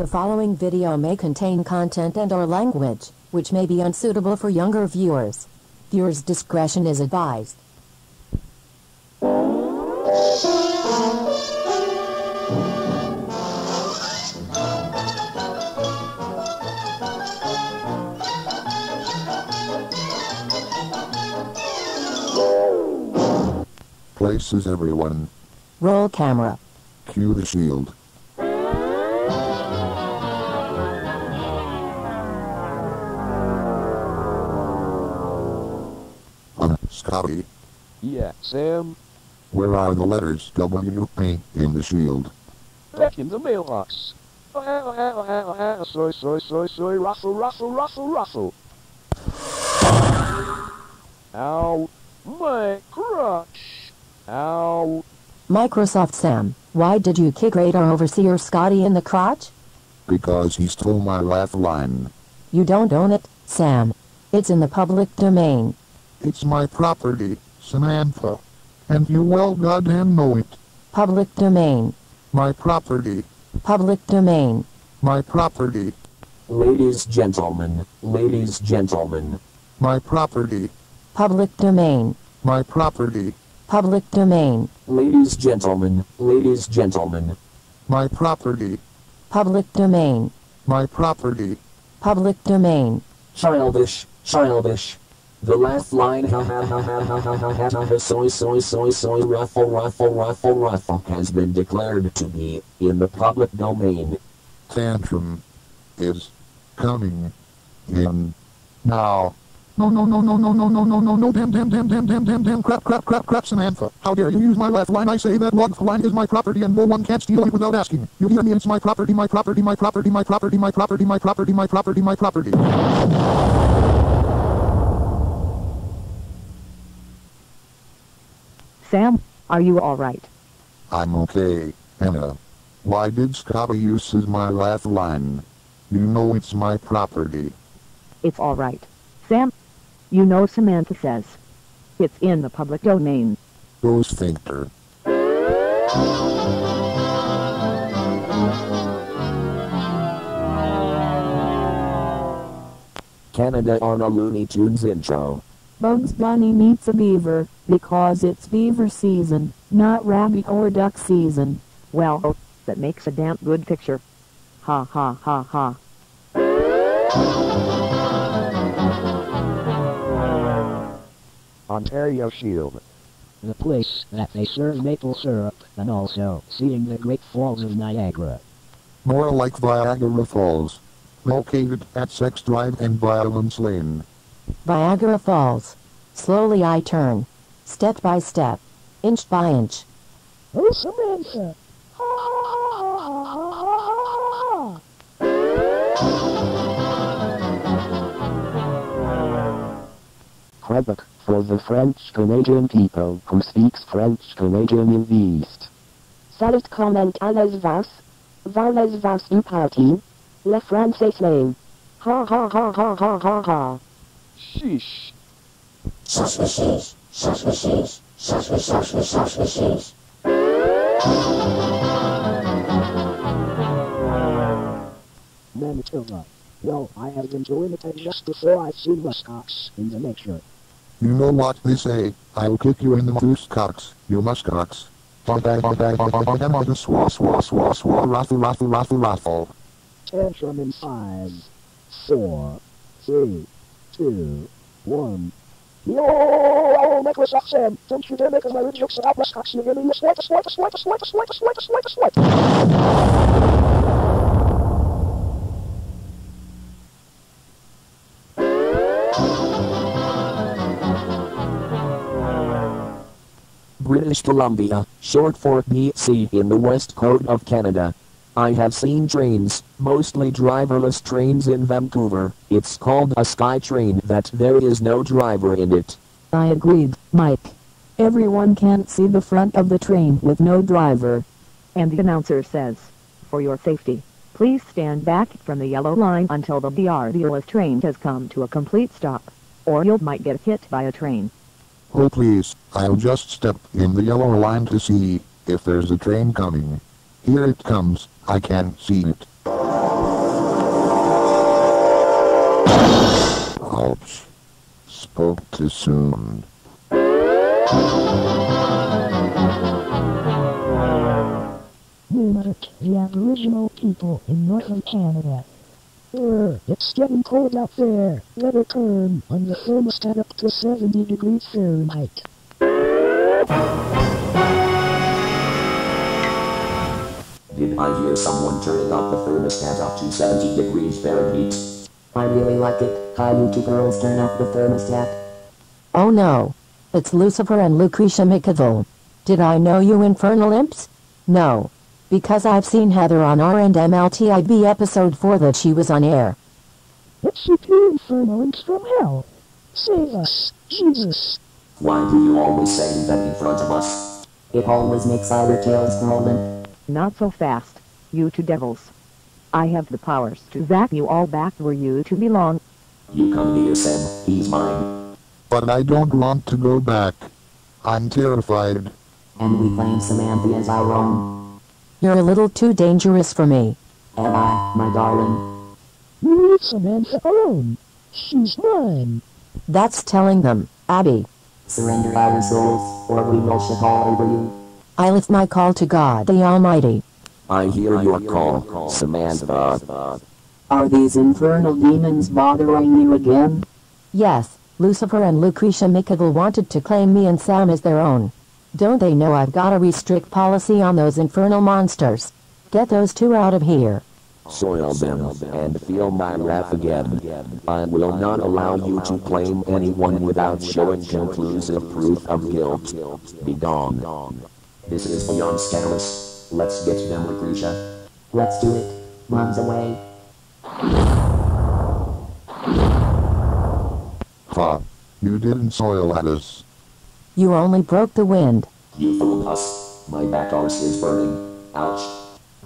The following video may contain content and or language, which may be unsuitable for younger viewers. Viewers' discretion is advised. Places everyone. Roll camera. Cue the shield. Scotty, Yeah, Sam, where are the letters WP in the shield? back in the mailbox. Soy, soy, soy, soy, Russell, Russell, Russell, Russell. Ow, my crotch. Ow, Microsoft Sam, why did you kick Radar Overseer Scotty in the crotch? Because he stole my laugh line. You don't own it, Sam. It's in the public domain. It's my property, Samantha. And you well goddamn know it. Public domain. My property. Public domain. My property. Ladies, gentlemen, ladies, gentlemen, My property. Public domain. My property. Public domain. ladies, gentlemen, ladies, gentlemen, My property. Public domain. My property. Public domain. childish, childish. The last line, ha ha ha ha ha ha ha ha ha ha soy soy soy soy ruffle ruffle ruffle ruffle has been declared to be in the public domain. Tantrum is coming in now. No, no, no, no, no, no, no, no, no, no, damn, damn, damn, damn, damn, damn, damn, crap, crap, crap, crap, Samantha. How dare you use my last line? I say that log line is my property and no one can steal it without asking. You hear me? It's my property, my property, my property, my property, my property, my property, my property, my property. Sam, are you alright? I'm okay, Anna. Why did Scotty use my last line? You know it's my property. It's alright. Sam, you know Samantha says. It's in the public domain. Go sphincter. Canada on a Looney Tunes intro. Bugs Bunny meets a beaver, because it's beaver season, not rabbit or duck season. Well, that makes a damn good picture. Ha ha ha ha. Ontario Shield. the place that they serve maple syrup, and also seeing the Great Falls of Niagara. More like Viagra Falls. Located at Sex Drive and Violence Lane. Viagra Falls. Slowly I turn. Step by step. Inch by inch. Oh, Samantha! Quebec, for the French Canadian people who speaks French Canadian in the East. Salut comment à les vas, va les du parti, le français name. Ha ha ha ha ha ha ha. Sheesh. Sex machines, sex machines, sex machines, sex machines, Man, children. I have been doing it and just before I see muskox in the nature. You know what they say, I'll kick you in the muskox, you muskox. Raffle, raffle. Tantrum in five, four, three two, one. Yo, Microsoft Sam, don't you dare make my little jokes about muskox. You're gonna be a swipe, swipe, swipe, swipe, swipe, swipe, swipe, swipe. British Columbia, short for BC in the west coast of Canada. I have seen trains, mostly driverless trains in Vancouver. It's called a sky train that there is no driver in it. I agreed, Mike. Everyone can't see the front of the train with no driver. And the announcer says, for your safety, please stand back from the yellow line until the BRDOS train has come to a complete stop, or you might get hit by a train. Oh please, I'll just step in the yellow line to see if there's a train coming. Here it comes, I can see it. Ouch. Spoke too soon. Lunatic, the Aboriginal people in northern Canada. Er, it's getting cold out there. Let it turn on the thermostat up to 70 degrees Fahrenheit. Did I hear someone turning up the thermostat up to 70 degrees Fahrenheit? I really like it. How you two girls turn up the thermostat? Oh no. It's Lucifer and Lucretia McAville. Did I know you infernal imps? No. Because I've seen Heather on R and MLTIB episode 4 that she was on air. It's you two infernal imps from hell. Save us, Jesus. Why do you always say that in front of us? It always makes our tails rolling. Not so fast, you two devils. I have the powers to vac you all back where you two belong. You come here, Sam. He's mine. But I don't want to go back. I'm terrified. And we claim Samantha as our own. You're a little too dangerous for me. Am I, my darling? We need Samantha alone. She's mine. That's telling them, Abby. Surrender our souls, or we will shit all over you. I lift my call to God the Almighty. I hear your call, Samantha. Are these infernal demons bothering you again? Yes, Lucifer and Lucretia McAville wanted to claim me and Sam as their own. Don't they know I've got a restrict policy on those infernal monsters? Get those two out of here. Soil them and feel my wrath again. I will not allow you to claim anyone without showing conclusive proof of guilt. Be gone. This is beyond scandalous. Let's get them, Lucretia. Let's do it. Mom's away. Ha. You didn't soil at us. You only broke the wind. You fooled us. My back arse is burning. Ouch.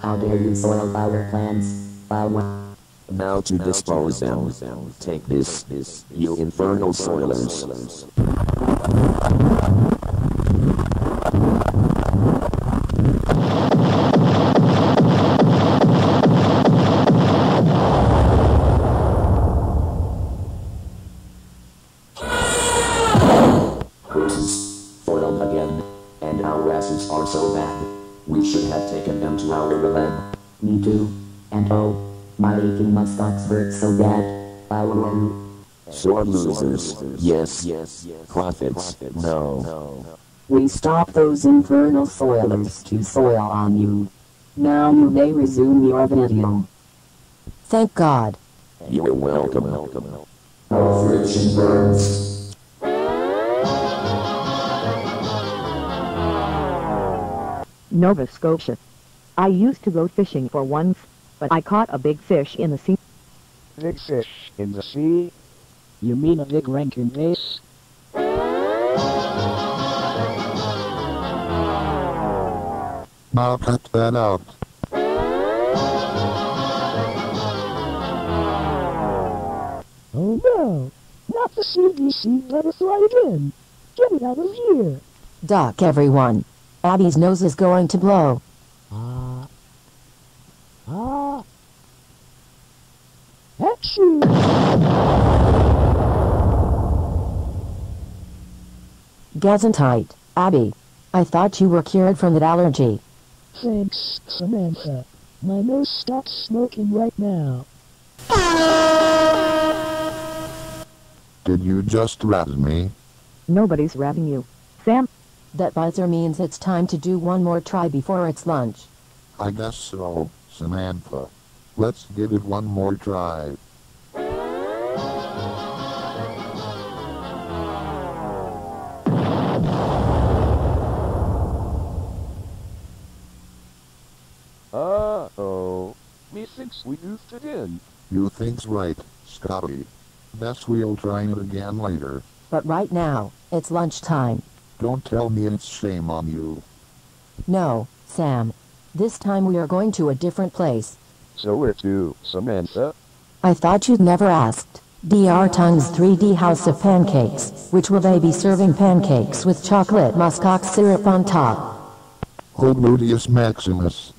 How dare you soil our plans? Flower. Now to dispose them. Take this, this, you infernal soilers. We should have taken them to our lab. Me too. And oh, my aching muskox hurt so bad. Flower. Sore losers. Yes. Yes, profits. No. We stop those infernal soilers to soil on you. Now you may resume your video. Thank God. You're welcome. Oh, friction burns. Nova Scotia. I used to go fishing for once, but I caught a big fish in the sea. Big fish in the sea. You mean a big Rankin vase? Now cut that out. Oh no! Not the CDC, let us right in. Get it out of here. Duck everyone. Abby's nose is going to blow. Ah. Ah. Action! Gesundheit, Abby. I thought you were cured from that allergy. Thanks, Samantha. My nose stops smoking right now. Did you just rat me? Nobody's ratting you. Sam, That buzzer means it's time to do one more try before it's lunch. I guess so, Samantha. Let's give it one more try. Uh-oh. Methinks we used it in. You think's right, Scotty. Guess we'll try it again later. But right now, it's lunchtime. Don't tell me it's shame on you. No, Sam. This time we are going to a different place. So we're to Samantha. I thought you'd never asked. DR Tongue's 3D House of Pancakes, which will they be serving pancakes with chocolate muskox syrup on top. Homodeus Maximus.